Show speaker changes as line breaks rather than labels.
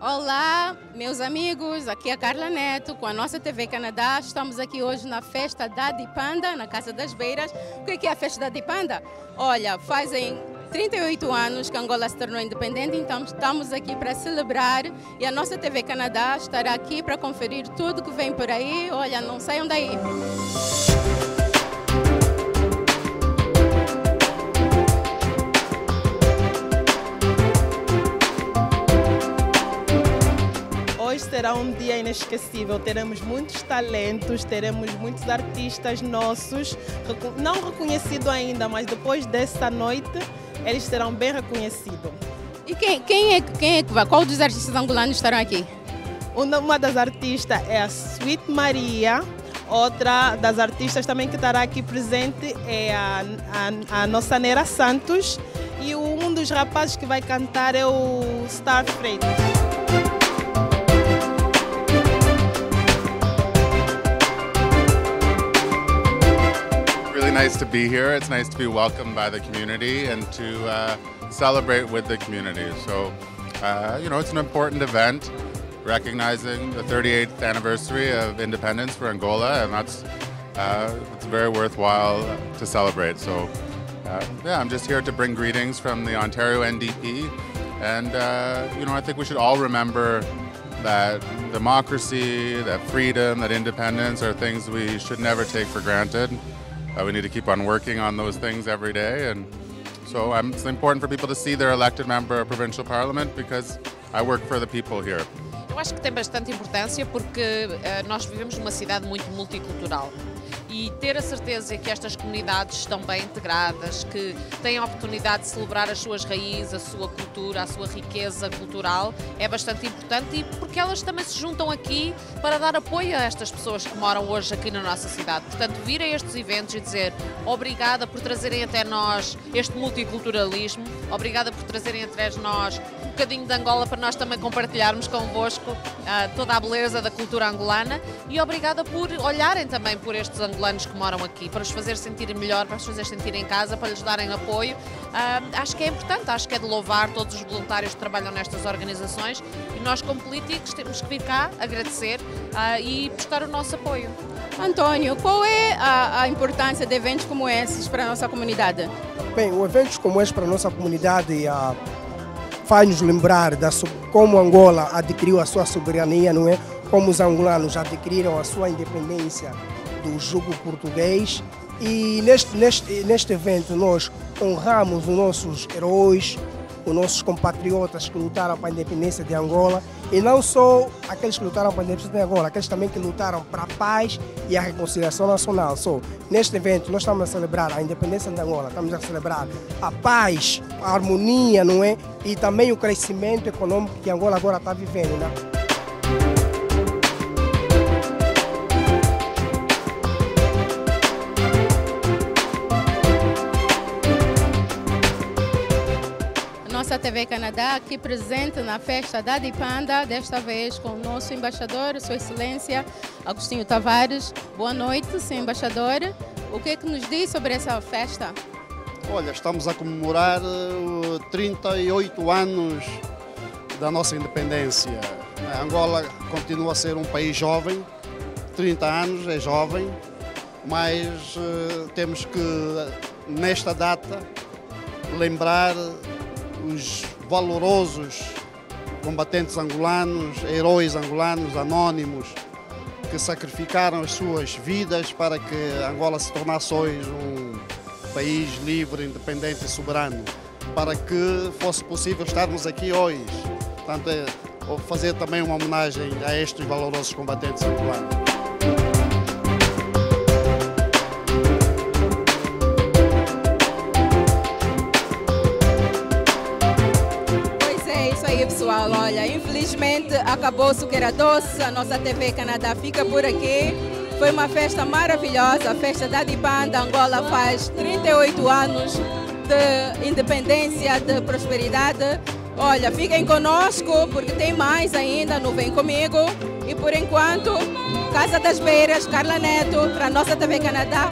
Olá, meus amigos, aqui é Carla Neto com a nossa TV Canadá. Estamos aqui hoje na festa da Dipanda, na Casa das Beiras. O que é a festa da Dipanda? Olha, fazem 38 anos que Angola se tornou independente, então estamos aqui para celebrar e a nossa TV Canadá estará aqui para conferir tudo que vem por aí. Olha, não saiam daí.
Será um dia inesquecível. Teremos muitos talentos, teremos muitos artistas nossos, não reconhecidos ainda, mas depois dessa noite eles serão bem reconhecidos.
E quem, quem, é, quem é que vai? Qual dos artistas angolanos estarão aqui?
Uma das artistas é a Sweet Maria, outra das artistas também que estará aqui presente é a, a, a nossa Nera Santos e um dos rapazes que vai cantar é o Star Freitas.
Nice to be here. It's nice to be welcomed by the community and to uh, celebrate with the community. So, uh, you know, it's an important event recognizing the 38th anniversary of independence for Angola, and that's uh, it's very worthwhile to celebrate. So, uh, yeah, I'm just here to bring greetings from the Ontario NDP, and uh, you know, I think we should all remember that democracy, that freedom, that independence are things we should never take for granted. Uh, we need to keep on working on those things every day. And so um, it's important for people to see their elected member of provincial parliament because I work for the people here.
Eu acho que tem bastante importância porque uh, nós vivemos numa cidade muito multicultural e ter a certeza que estas comunidades estão bem integradas, que têm a oportunidade de celebrar as suas raízes, a sua cultura, a sua riqueza cultural, é bastante importante e porque elas também se juntam aqui para dar apoio a estas pessoas que moram hoje aqui na nossa cidade. Portanto, vir a estes eventos e dizer obrigada por trazerem até nós este multiculturalismo, obrigada por trazerem até nós um bocadinho de Angola para nós também compartilharmos convosco uh, toda a beleza da cultura angolana e obrigada por olharem também por estes angolanos angolanos que moram aqui, para os fazer sentir melhor, para os fazer sentir em casa, para lhes darem apoio. Uh, acho que é importante, acho que é de louvar todos os voluntários que trabalham nestas organizações e nós, como políticos, temos que vir cá agradecer uh, e prestar o nosso apoio.
António, qual é a, a, importância de eventos como esses para a nossa comunidade?
Bem, eventos como esses para a nossa comunidade uh, faz-nos lembrar da, como Angola adquiriu a sua soberania, não é? Como os angolanos adquiriram a sua independência do jogo português e neste, neste, neste evento nós honramos os nossos heróis, os nossos compatriotas que lutaram para a independência de Angola e não só aqueles que lutaram para a independência de Angola, aqueles também que lutaram para a paz e a reconciliação nacional. So, neste evento nós estamos a celebrar a independência de Angola, estamos a celebrar a paz, a harmonia, não é? E também o crescimento econômico que Angola agora está vivendo. Né?
TV Canadá aqui presente na festa da Dipanda, desta vez com o nosso embaixador, Sua Excelência Agostinho Tavares. Boa noite, senhor embaixador. O que é que nos diz sobre essa festa?
Olha, estamos a comemorar 38 uh, anos da nossa independência. A Angola continua a ser um país jovem, 30 anos é jovem, mas uh, temos que, nesta data, lembrar os valorosos combatentes angolanos, heróis angolanos, anônimos, que sacrificaram as suas vidas para que Angola se tornasse hoje um país livre, independente e soberano, para que fosse possível estarmos aqui hoje. Portanto, é fazer também uma homenagem a estes valorosos combatentes angolanos.
Infelizmente acabou-se o que era doce. A nossa TV Canadá fica por aqui. Foi uma festa maravilhosa, a festa da Dibanda. Angola faz 38 anos de independência, de prosperidade. Olha, fiquem conosco porque tem mais ainda no Vem Comigo. E por enquanto, Casa das Beiras, Carla Neto, para a nossa TV Canadá.